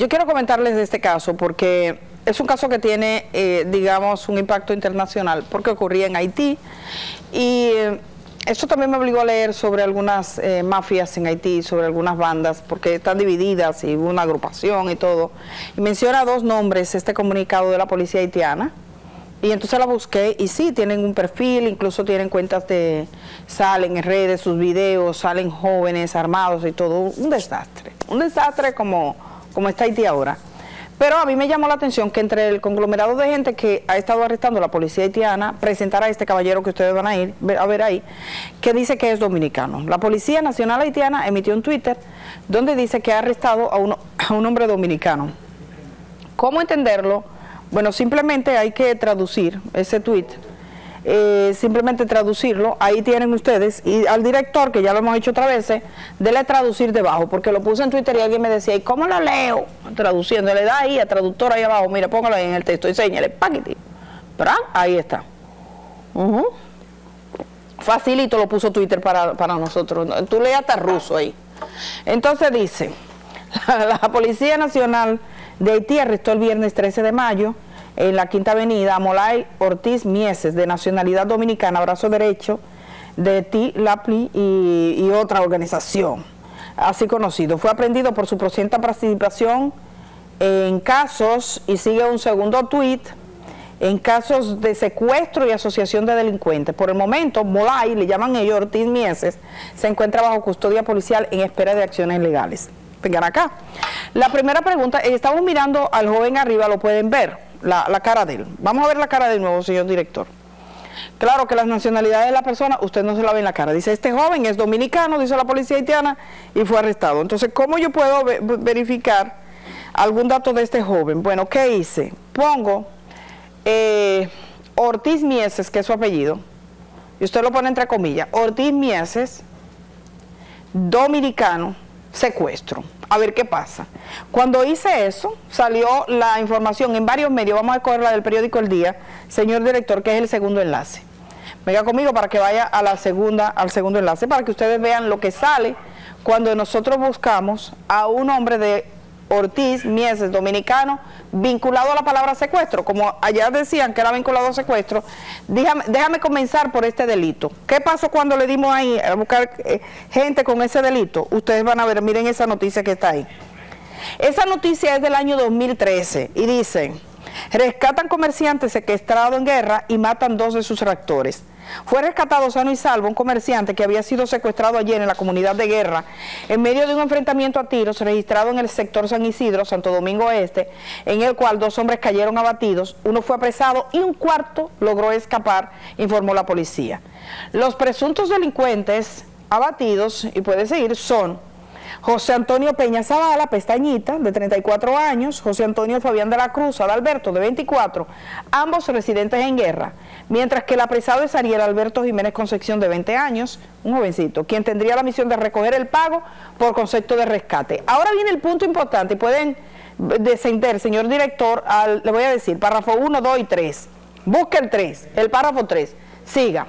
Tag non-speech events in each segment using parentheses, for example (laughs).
yo quiero comentarles de este caso porque es un caso que tiene, eh, digamos, un impacto internacional porque ocurría en Haití y eh, esto también me obligó a leer sobre algunas eh, mafias en Haití, sobre algunas bandas, porque están divididas y hubo una agrupación y todo. Y menciona dos nombres este comunicado de la policía haitiana. Y entonces la busqué y sí, tienen un perfil, incluso tienen cuentas de, salen en redes sus videos, salen jóvenes armados y todo, un desastre. Un desastre como, como está Haití ahora. Pero a mí me llamó la atención que entre el conglomerado de gente que ha estado arrestando la policía haitiana, presentara a este caballero que ustedes van a ir a ver ahí, que dice que es dominicano. La Policía Nacional Haitiana emitió un Twitter donde dice que ha arrestado a, a un hombre dominicano. ¿Cómo entenderlo? Bueno, simplemente hay que traducir ese tweet eh, simplemente traducirlo, ahí tienen ustedes, y al director, que ya lo hemos hecho otra vez, dele traducir debajo, porque lo puse en Twitter y alguien me decía, ¿y cómo lo leo? Traduciendo, le da ahí a traductor ahí abajo, mira, póngalo ahí en el texto, enséñale, paquete, ¿verdad? Ahí está. Facilito lo puso Twitter para, para nosotros, tú lees hasta ruso ahí. Entonces dice, (laughs) la Policía Nacional de Haití arrestó el viernes 13 de mayo en la Quinta Avenida, Molay Ortiz Mieses, de nacionalidad dominicana, brazo derecho, de Ti Lapli y, otra organización, así conocido. Fue aprendido por su proscienta participación en casos, y sigue un segundo tuit, en casos de secuestro y asociación de delincuentes. Por el momento, Molay, le llaman ellos Ortiz Mieses, se encuentra bajo custodia policial en espera de acciones legales. Vengan acá. La primera pregunta, estamos mirando al joven arriba, lo pueden ver la, cara de él. Vamos a ver la cara de nuevo, señor director. Claro que las nacionalidades de la persona, usted no se la ve en la cara. Dice, este joven es dominicano, dice la policía haitiana, y fue arrestado. Entonces, ¿cómo yo puedo verificar algún dato de este joven? Bueno, ¿qué hice? Pongo eh, Ortiz Mieses, que es su apellido, y usted lo pone entre comillas, Ortiz Mieses, dominicano, secuestro a ver qué pasa. Cuando hice eso, salió la información en varios medios, vamos a coger la del periódico El Día, señor director, que es el segundo enlace. Venga conmigo para que vaya a la segunda, al segundo enlace, para que ustedes vean lo que sale cuando nosotros buscamos a un hombre de Ortiz Mieses, dominicano, vinculado a la palabra secuestro, como allá decían que era vinculado a secuestro, déjame, déjame comenzar por este delito. ¿Qué pasó cuando le dimos ahí a buscar eh, gente con ese delito? Ustedes van a ver, miren esa noticia que está ahí. Esa noticia es del año 2013 y dice, rescatan comerciantes secuestrados en guerra y matan dos de sus reactores. Fue rescatado sano y salvo un comerciante que había sido secuestrado ayer en la comunidad de Guerra en medio de un enfrentamiento a tiros registrado en el sector San Isidro, Santo Domingo Este, en el cual dos hombres cayeron abatidos, uno fue apresado y un cuarto logró escapar, informó la policía. Los presuntos delincuentes abatidos, y puede seguir, son José Antonio Peña Zavala, Pestañita, de 34 años, José Antonio Fabián de la Cruz, Adalberto, de 24, ambos residentes en guerra, mientras que el apresado es Ariel Alberto Jiménez Concepción, de 20 años, un jovencito, quien tendría la misión de recoger el pago por concepto de rescate. Ahora viene el punto importante, y pueden descender, señor director, le voy a decir, párrafo 1, 2 y 3. Busque el 3, el párrafo 3, siga.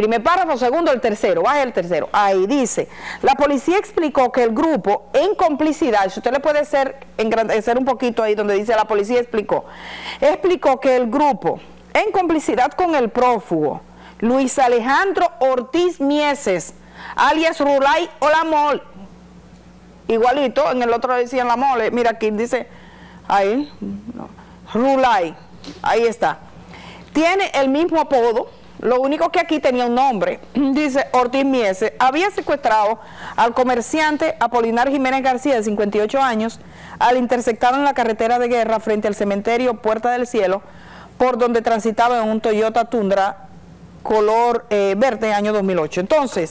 Primer párrafo, segundo, el tercero, baje el tercero. Ahí dice, la policía explicó que el grupo en complicidad, si usted le puede hacer, engrandecer un poquito ahí donde dice la policía explicó, explicó que el grupo en complicidad con el prófugo, Luis Alejandro Ortiz Mieses, alias Rulay o La Mole, igualito, en el otro decían La Mole, mira aquí dice, ahí, Rulay, ahí está, tiene el mismo apodo, lo único que aquí tenía un nombre, (clears throat) dice Ortiz Miese, había secuestrado al comerciante Apolinar Jiménez García, de 58 años, al intersectar en la carretera de guerra frente al cementerio Puerta del Cielo, por donde transitaba en un Toyota Tundra color eh, verde año 2008. Entonces,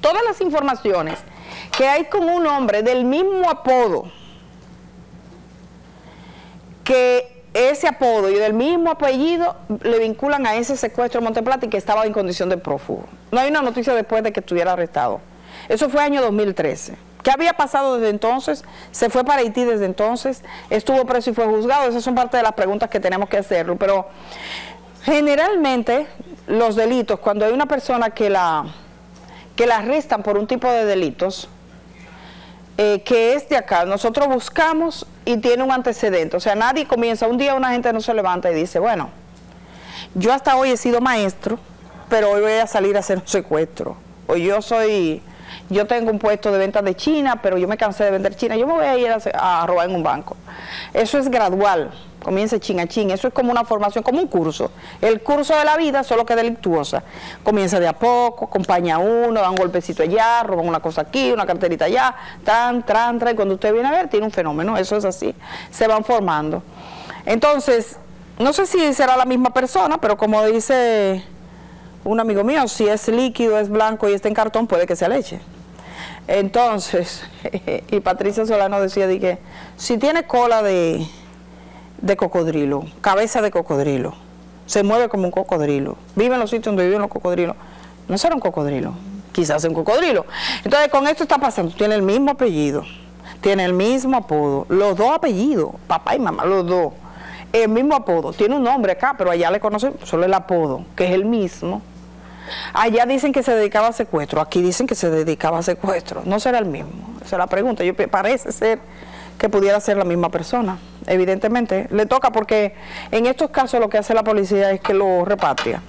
todas las informaciones que hay con un hombre del mismo apodo que ese apodo y del mismo apellido le vinculan a ese secuestro de Monteplata y que estaba en condición de prófugo. No hay una noticia después de que estuviera arrestado. Eso fue año 2013. ¿Qué había pasado desde entonces? Se fue para Haití desde entonces, estuvo preso y fue juzgado. Esas son parte de las preguntas que tenemos que hacerlo. Pero generalmente los delitos, cuando hay una persona que la, que la arrestan por un tipo de delitos, eh, que es de acá. Nosotros buscamos y tiene un antecedente. O sea, nadie comienza, un día una gente no se levanta y dice, bueno, yo hasta hoy he sido maestro, pero hoy voy a salir a hacer un secuestro. O yo soy, yo tengo un puesto de venta de China, pero yo me cansé de vender China, yo me voy a ir a, robar en un banco. Eso es gradual comienza chin a eso es como una formación, como un curso. El curso de la vida, solo que delictuosa. Comienza de a poco, acompaña a uno, da un golpecito allá, roban una cosa aquí, una carterita allá, tan, tran, tran, y cuando usted viene a ver, tiene un fenómeno, eso es así, se van formando. Entonces, no sé si será la misma persona, pero como dice un amigo mío, si es líquido, es blanco y está en cartón, puede que sea leche. Entonces, (laughs) y Patricia Solano decía, que si tiene cola de de cocodrilo, cabeza de cocodrilo, se mueve como un cocodrilo, vive en los sitios donde viven los cocodrilos, no será un cocodrilo, quizás un cocodrilo. Entonces con esto está pasando, tiene el mismo apellido, tiene el mismo apodo, los dos apellidos, papá y mamá, los dos, el mismo apodo, tiene un nombre acá, pero allá le conocen solo el apodo, que es el mismo. Allá dicen que se dedicaba a secuestro, aquí dicen que se dedicaba a secuestro, no será el mismo, esa es la pregunta, yo parece ser que pudiera ser la misma persona. Evidentemente, le toca porque en estos casos lo que hace la policía es que lo repatria.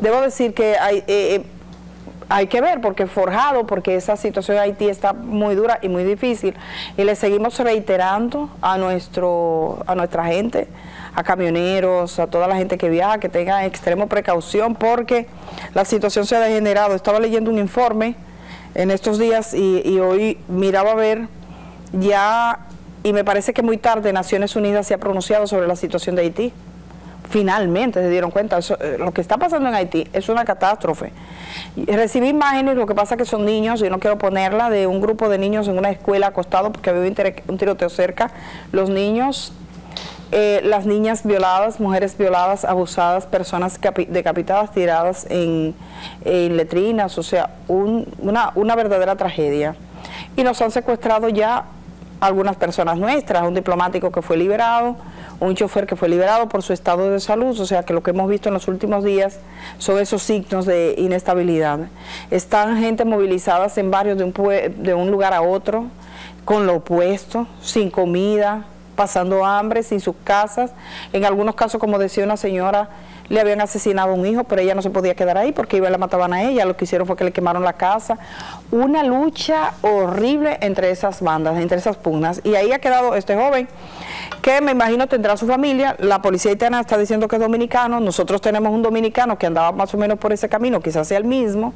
Debo decir que hay, eh, eh, hay que ver porque forjado, porque esa situación de Haití está muy dura y muy difícil y le seguimos reiterando a, nuestro, a nuestra gente, a camioneros, a toda la gente que viaja, que tenga extrema precaución porque la situación se ha degenerado. Estaba leyendo un informe en estos días y, y hoy miraba a ver ya y me parece que muy tarde Naciones Unidas se ha pronunciado sobre la situación de Haití. Finalmente se dieron cuenta, eh, lo que está pasando en Haití es una catástrofe. Recibí imágenes, lo que pasa es que son niños, y no quiero ponerla, de un grupo de niños en una escuela acostado porque había un tiroteo cerca. Los niños, eh, las niñas violadas, mujeres violadas, abusadas, personas decapitadas, tiradas en, letrinas, o sea, una, una verdadera tragedia. Y nos han secuestrado ya algunas personas nuestras, un diplomático que fue liberado, un chofer que fue liberado por su estado de salud, o sea que lo que hemos visto en los últimos días son esos signos de inestabilidad. Están gente movilizadas en varios de un, de un lugar a otro, con lo opuesto, sin comida, pasando hambre, sin sus casas, en algunos casos, como decía una señora, le habían asesinado a un hijo, pero ella no se podía quedar ahí porque iba y la mataban a ella, lo que hicieron fue que le quemaron la casa. Una lucha horrible entre esas bandas, entre esas pugnas, y ahí ha quedado este joven que me imagino tendrá su familia, la policía haitiana está diciendo que es dominicano, nosotros tenemos un dominicano que andaba más o menos por ese camino, quizás sea el mismo,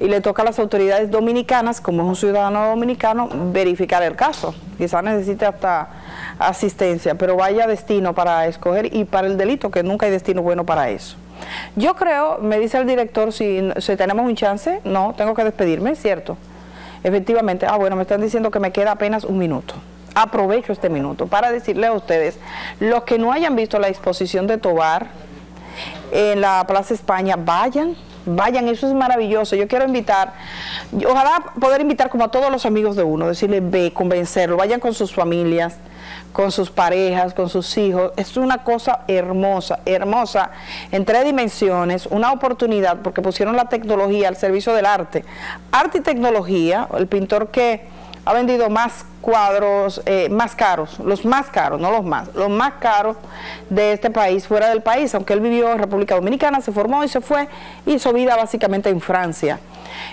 y le toca a las autoridades dominicanas, como es un ciudadano dominicano, verificar el caso, quizás necesite hasta asistencia, pero vaya destino para escoger y para el delito, que nunca hay destino bueno para eso. Yo creo, me dice el director, si, si tenemos un chance, no, tengo que despedirme, ¿cierto? Efectivamente, ah, bueno, me están diciendo que me queda apenas un minuto. Aprovecho este minuto para decirle a ustedes, los que no hayan visto la exposición de Tobar en la Plaza España, vayan, vayan, eso es maravilloso. Yo quiero invitar, ojalá poder invitar como a todos los amigos de uno, decirle ve, convencerlo, vayan con sus familias con sus parejas, con sus hijos. Es una cosa hermosa, hermosa, en tres dimensiones, una oportunidad, porque pusieron la tecnología al servicio del arte. Arte y tecnología, el pintor que ha vendido más cuadros, eh, más caros, los más caros, no los más, los más caros de este país, fuera del país, aunque él vivió en República Dominicana, se formó y se fue, hizo vida básicamente en Francia.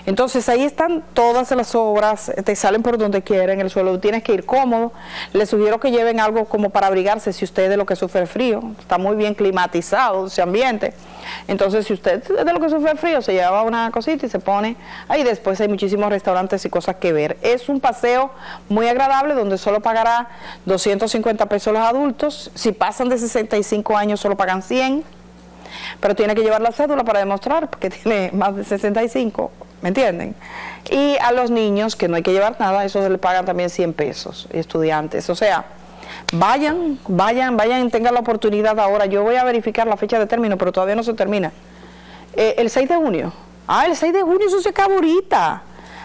Entonces ahí están todas las obras, te salen por donde quieren, el suelo tienes que ir cómodo. Les sugiero que lleven algo como para abrigarse si usted es de lo que sufre frío, está muy bien climatizado ese ambiente. Entonces si usted es de lo que sufre frío, se lleva una cosita y se pone ahí. Después hay muchísimos restaurantes y cosas que ver. Es un paseo muy agradable donde solo pagará 250 pesos los adultos. Si pasan de 65 años solo pagan 100 pero tiene que llevar la cédula para demostrar que (laughs) tiene más de 65 ¿me entienden? Y a los niños, que no hay que llevar nada, eso se le pagan también 100 pesos, estudiantes. O sea, vayan, vayan, vayan, tengan la oportunidad ahora. Yo voy a verificar la fecha de término, pero todavía no se termina. Eh, el 6 de junio. Ah, el 6 de junio, eso se acaba ahorita.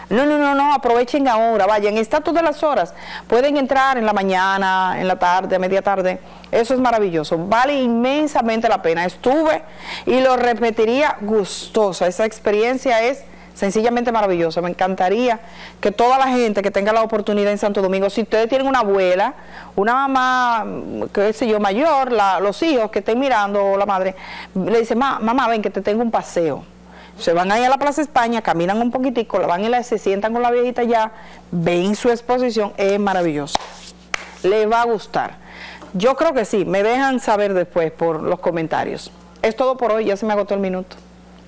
No, no, no, no, aprovechen ahora, vayan, está todas las horas. Pueden entrar en la mañana, en la tarde, a media tarde. Eso es maravilloso, vale inmensamente la pena. Estuve y lo repetiría gustosa. Esa experiencia es sencillamente maravillosa. Me encantaría que toda la gente que tenga la oportunidad en Santo Domingo, si ustedes tienen una abuela, una mamá, qué sé yo, mayor, los hijos que estén mirando, la madre, le dice, mamá, ven que te tengo un paseo. Se van ahí a la Plaza España, caminan un poquitico, van y la, se sientan con la viejita ya, ven su exposición, es maravilloso. Les va a gustar. Yo creo que sí, me dejan saber después por los comentarios. Es todo por hoy, ya se me agotó el minuto.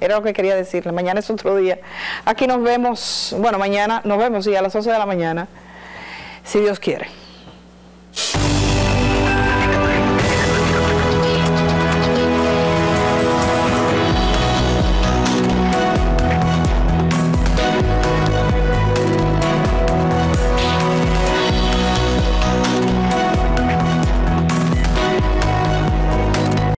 Era lo que quería decirle. Mañana es otro día. Aquí nos vemos, bueno, mañana nos vemos, sí, a las 11 de la mañana, si Dios quiere.